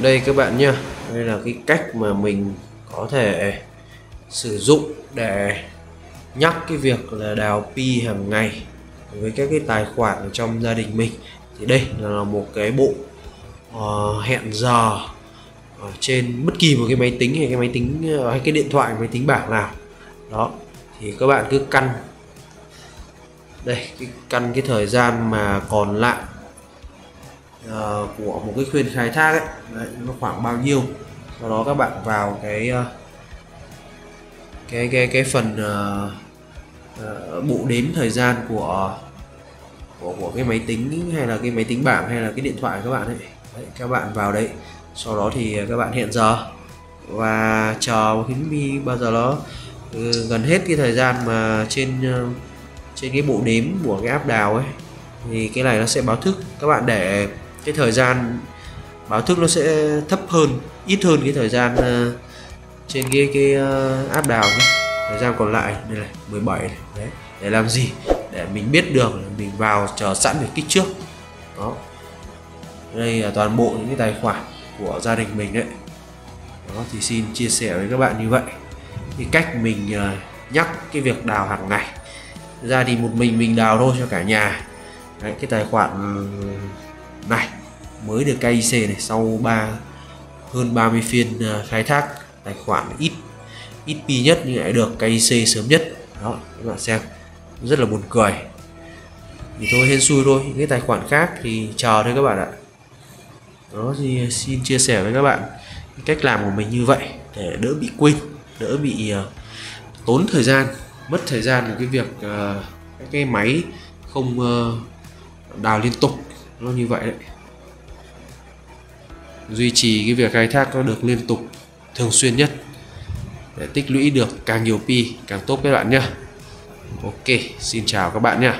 đây các bạn nhá đây là cái cách mà mình có thể sử dụng để nhắc cái việc là đào pi hàng ngày với các cái tài khoản ở trong gia đình mình. Thì đây là một cái bộ uh, hẹn giờ ở trên bất kỳ một cái máy tính hay cái máy tính ờ, hay cái điện thoại máy tính bảng nào. Đó thì các bạn cứ căn đây cái căn cái thời gian mà còn lại uh, của một cái khuyên khai thác ấy. Đấy, nó khoảng bao nhiêu? Sau đó các bạn vào cái uh, cái cái cái phần uh, uh, bộ đếm thời gian của của của cái máy tính hay là cái máy tính bảng hay là cái điện thoại các bạn ấy. Đấy, các bạn vào đấy. Sau đó thì các bạn hiện giờ. Và chờ khi bao giờ nó ừ, gần hết cái thời gian mà trên trên cái bộ đếm của cái app đào ấy thì cái này nó sẽ báo thức. Các bạn để cái thời gian báo thức nó sẽ thấp hơn ít hơn cái thời gian uh, trên cái cái uh, app đào nhé. thời gian còn lại đây này 17 này đấy để làm gì? Để mình biết được mình vào chờ sẵn để kích trước. Đó. Đây là toàn bộ những cái tài khoản của gia đình mình đấy. Đó thì xin chia sẻ với các bạn như vậy. Cái cách mình uh, nhắc cái việc đào hàng ngày. Ra thì một mình mình đào thôi cho cả nhà. Đấy, cái tài khoản này mới được KIC này sau 3 hơn 30 phiên à, khai thác tài khoản ít ít pi nhất nhưng lại được KIC sớm nhất. Đó các bạn xem rất là buồn cười. Thì thôi hên xui thôi những cái tài khoản khác thì chờ thôi các bạn ạ. Đó thì xin chia sẻ với các bạn cách làm của mình như vậy để đỡ bị quên đỡ bị uh, tốn thời gian mất thời gian của cái việc uh, cái máy không uh, đào liên tục nó như vậy đấy. Duy trì cái việc khai thác nó được liên tục, thường xuyên nhất. Để tích lũy được càng nhiều pi, càng tốt các bạn nhé ok, xin chào các bạn nhé